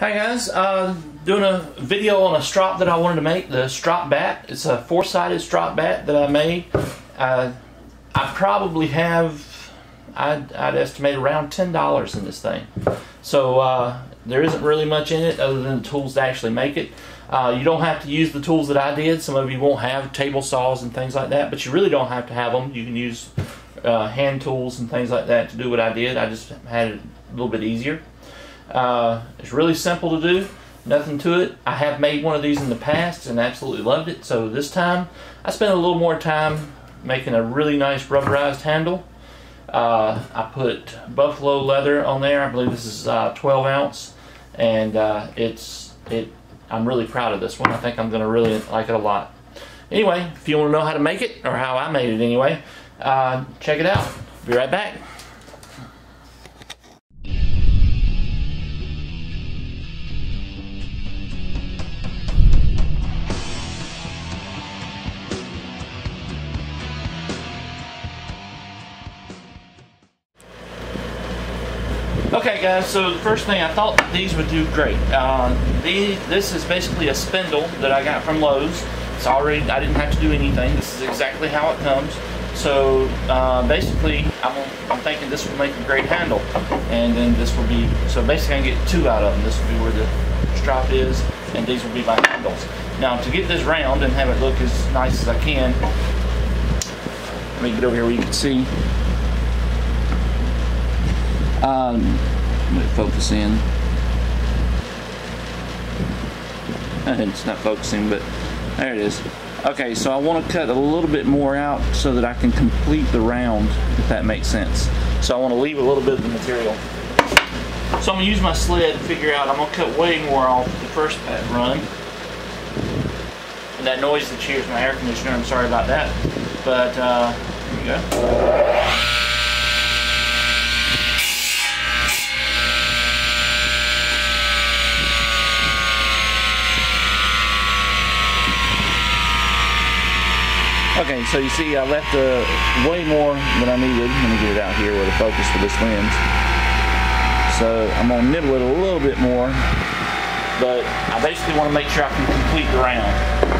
Hi guys, uh, doing a video on a strop that I wanted to make, the strop bat. It's a four-sided strop bat that I made. Uh, I probably have, I'd, I'd, estimate around $10 in this thing. So uh, there isn't really much in it other than the tools to actually make it. Uh, you don't have to use the tools that I did. Some of you won't have table saws and things like that, but you really don't have to have them. You can use uh, hand tools and things like that to do what I did. I just had it a little bit easier. Uh, it's really simple to do, nothing to it. I have made one of these in the past and absolutely loved it. So this time I spent a little more time making a really nice rubberized handle. Uh, I put buffalo leather on there. I believe this is uh, 12 ounce, and uh, it's it. I'm really proud of this one. I think I'm going to really like it a lot. Anyway, if you want to know how to make it or how I made it anyway, uh, check it out. Be right back. Okay guys, so the first thing I thought these would do great. Uh, these, this is basically a spindle that I got from Lowe's. It's already, I didn't have to do anything. This is exactly how it comes. So uh, basically, I'm, I'm, thinking this will make a great handle. And then this will be, so basically I can get two out of them. This will be where the strap is, and these will be my handles. Now to get this round and have it look as nice as I can, let me get over here where you can see. Um, let me focus in. It's not focusing, but there it is. Okay, so I want to cut a little bit more out so that I can complete the round, if that makes sense. So I want to leave a little bit of the material. So I'm going to use my sled to figure out, I'm going to cut way more off the first run. And that noise that cheers my air conditioner, I'm sorry about that. But, uh, here we go. Okay, so you see I left uh, way more than I needed. Let me get it out here with a focus for this lens. So I'm going to nibble it a little bit more, but I basically want to make sure I can complete the round.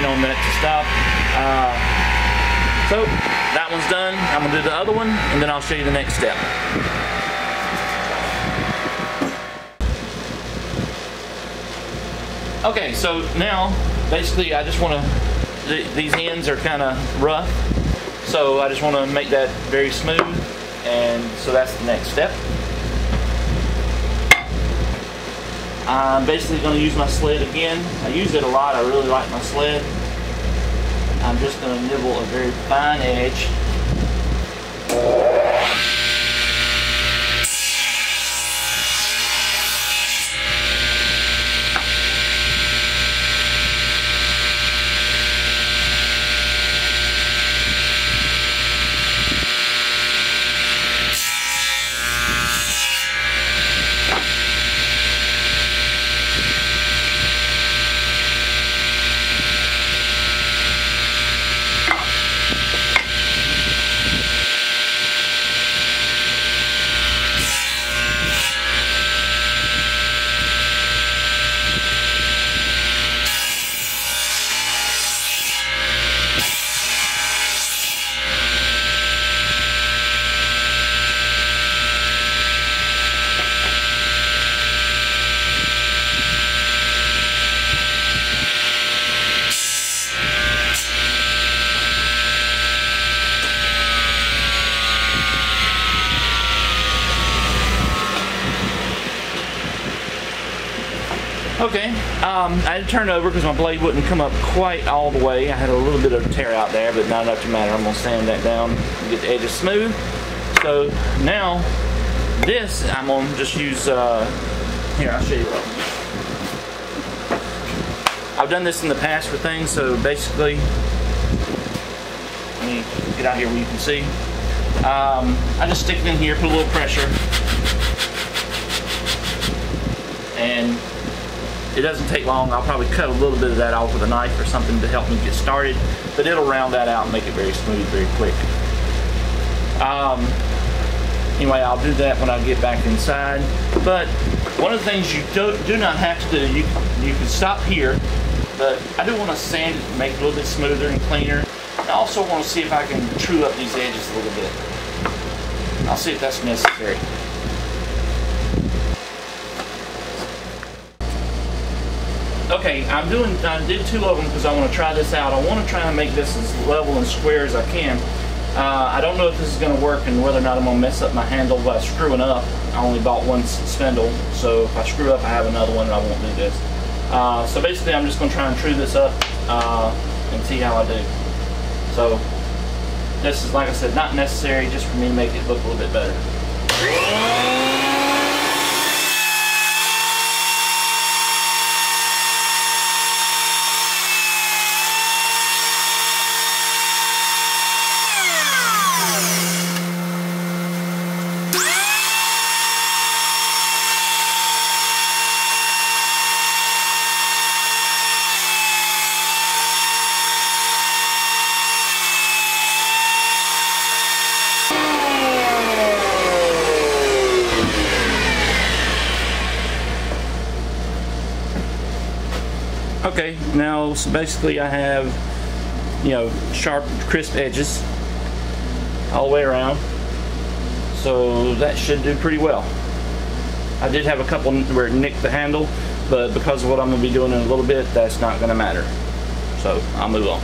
waiting on that to Uh, so that one's done. I'm gonna do the other one and then I'll show you the next step. Okay, so now basically I just want to, th these ends are kind of rough, so I just want to make that very smooth and so that's the next step. I'm basically going to use my sled again. I use it a lot. I really like my sled. I'm just going to nibble a very fine edge. Okay, um, I had to turn over because my blade wouldn't come up quite all the way. I had a little bit of tear out there, but not enough to matter. I'm going to sand that down get the edges smooth. So now, this I'm going to just use, uh, here, I'll show you what I've done this in the past for things, so basically, let me get out here where you can see. Um, I just stick it in here, put a little pressure, and it doesn't take long. I'll probably cut a little bit of that off with a knife or something to help me get started, but it'll round that out and make it very smooth very quick. Um, anyway, I'll do that when I get back inside. But one of the things you do, do not have to do, you, you can stop here, but I do want to sand it to make it a little bit smoother and cleaner. I also want to see if I can true up these edges a little bit. I'll see if that's necessary. Okay, I'm doing, I did two of them because I want to try this out. I want to try and make this as level and square as I can. Uh, I don't know if this is going to work and whether or not I'm going to mess up my handle by screwing up. I only bought one spindle, so if I screw up, I have another one and I won't do this. Uh, so basically, I'm just going to try and true this up uh, and see how I do. So this is, like I said, not necessary just for me to make it look a little bit better. Okay, now so basically I have, you know, sharp, crisp edges all the way around. So that should do pretty well. I did have a couple where it nicked the handle, but because of what I'm going to be doing in a little bit, that's not going to matter. So I'll move on.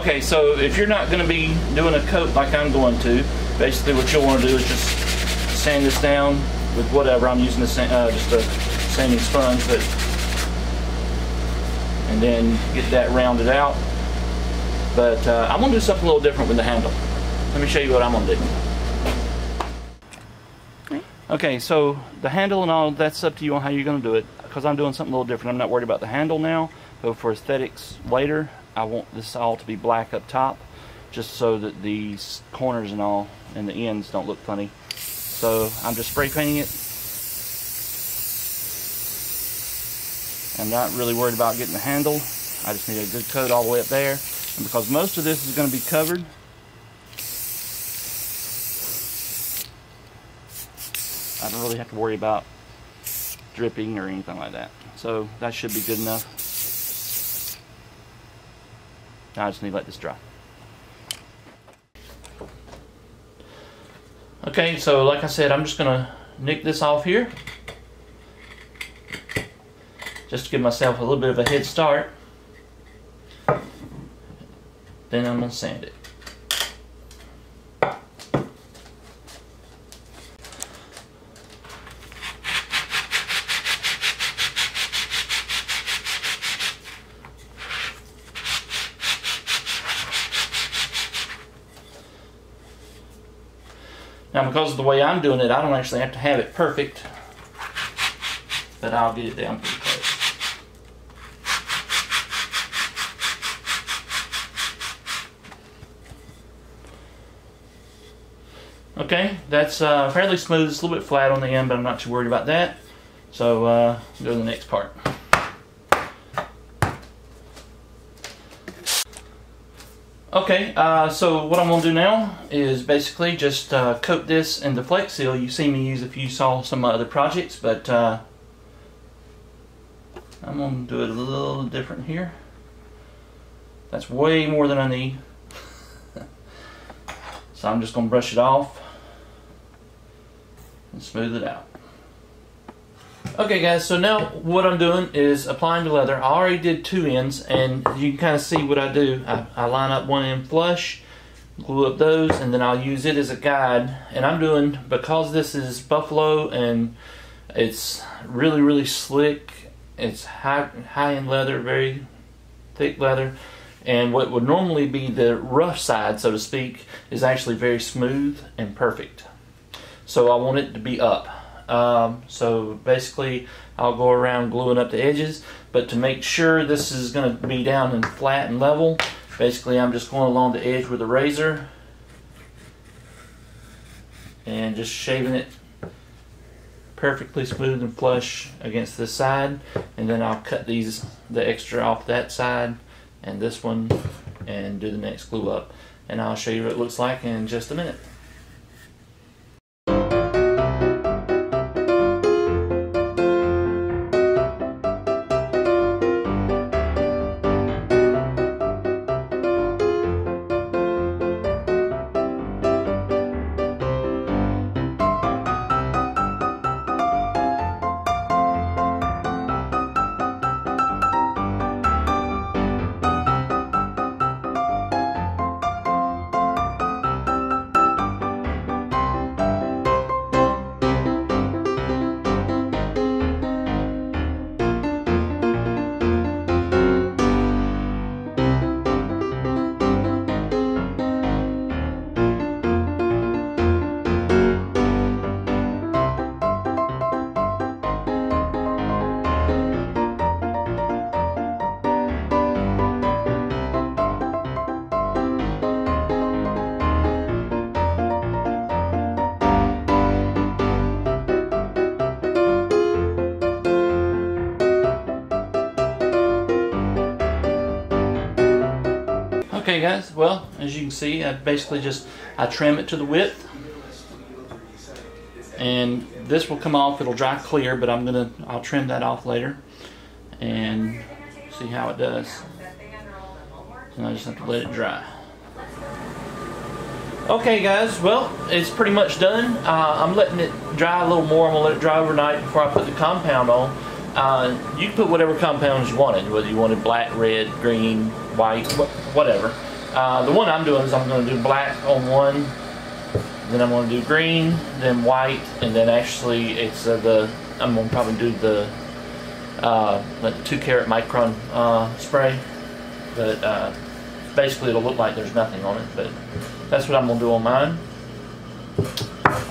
Okay, so if you're not going to be doing a coat like I'm going to, basically what you'll want to do is just sand this down with whatever. I'm using the uh, just a sanding sponge, but and then get that rounded out. But uh, I'm gonna do something a little different with the handle. Let me show you what I'm gonna do. Okay, so the handle and all, that's up to you on how you're gonna do it. Because I'm doing something a little different. I'm not worried about the handle now, but for aesthetics later, I want this all to be black up top, just so that these corners and all and the ends don't look funny. So I'm just spray painting it. I'm not really worried about getting the handle. I just need a good coat all the way up there. And because most of this is going to be covered, I don't really have to worry about dripping or anything like that. So that should be good enough. Now I just need to let this dry. Okay, so like I said, I'm just gonna nick this off here. Just to give myself a little bit of a head start. Then I'm gonna sand it. Now because the way I'm doing it, I don't actually have to have it perfect, but I'll get it down pretty close. Okay, that's uh, fairly smooth. It's a little bit flat on the end, but I'm not too worried about that. So, uh, go to the next part. Okay, uh, so what I'm going to do now is basically just uh, coat this in the Flex Seal. You see me use if you saw some other projects, but uh, I'm going to do it a little different here. That's way more than I need. so I'm just going to brush it off and smooth it out. Okay guys, so now what I'm doing is applying the leather. I already did two ends and you can kind of see what I do. I, I, line up one end flush, glue up those, and then I'll use it as a guide. And I'm doing, because this is buffalo and it's really, really slick, it's high, high-end leather, very thick leather, and what would normally be the rough side, so to speak, is actually very smooth and perfect. so I want it to be up. Um, so basically, I'll go around gluing up the edges, but to make sure this is going to be down and flat and level, basically I'm just going along the edge with a razor and just shaving it perfectly smooth and flush against this side and then I'll cut these the extra off that side and this one and do the next glue up and I'll show you what it looks like in just a minute. Okay guys, well, as you can see, I basically just, I trim it to the width. And this will come off, it'll dry clear, but I'm gonna, I'll trim that off later. And see how it does. And I just have to let it dry. Okay guys, well, it's pretty much done. Uh, I'm letting it dry a little more. I'm gonna let it dry overnight before I put the compound on. Uh, you put whatever compounds you wanted, whether you wanted black, red, green, white, whatever. Uh, the one I'm doing is I'm going to do black on one, then I'm going to do green, then white, and then actually it's uh, the I'm going to probably do the uh, like two carat micron uh, spray, but uh, basically it'll look like there's nothing on it. But that's what I'm going to do on mine.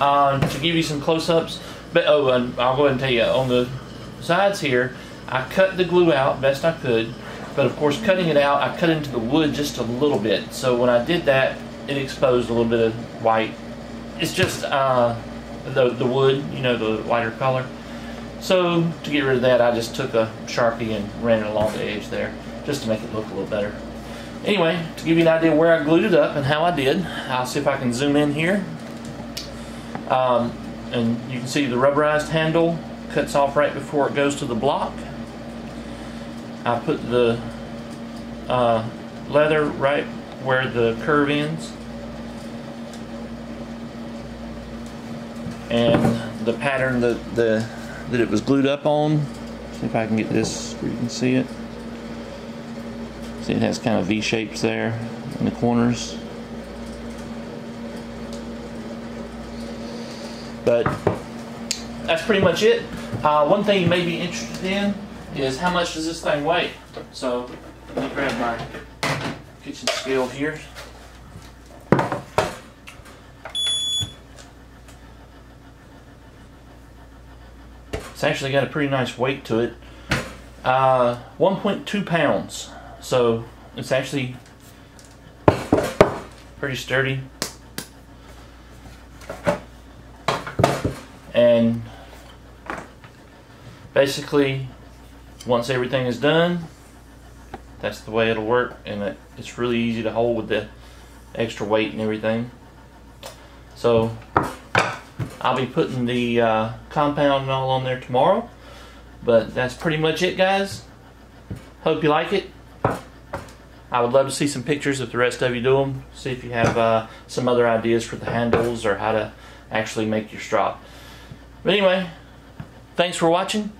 Uh, to give you some close-ups, but oh, I'll go ahead and tell you on the sides here, I cut the glue out best I could, but of course cutting it out, I cut into the wood just a little bit. So when I did that, it exposed a little bit of white. It's just uh, the, the wood, you know, the lighter color. So to get rid of that, I just took a Sharpie and ran it along the edge there, just to make it look a little better. Anyway, to give you an idea where I glued it up and how I did, I'll see if I can zoom in here. Um, and you can see the rubberized handle cuts off right before it goes to the block. I put the uh, leather right where the curve ends. And the pattern that the that it was glued up on. See if I can get this where you can see it. See it has kind of V shapes there in the corners. But that's pretty much it. Uh, one thing you may be interested in is how much does this thing weigh? So let me grab my kitchen scale here. It's actually got a pretty nice weight to it. Uh, 1.2 pounds. So it's actually pretty sturdy. And basically, once everything is done, that's the way it'll work. And it, it's really easy to hold with the extra weight and everything. So I'll be putting the uh, compound and all on there tomorrow. But that's pretty much it, guys. Hope you like it. I would love to see some pictures if the rest of you do them. See if you have uh, some other ideas for the handles or how to actually make your strop. But anyway, thanks for watching,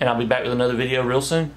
and I'll be back with another video real soon.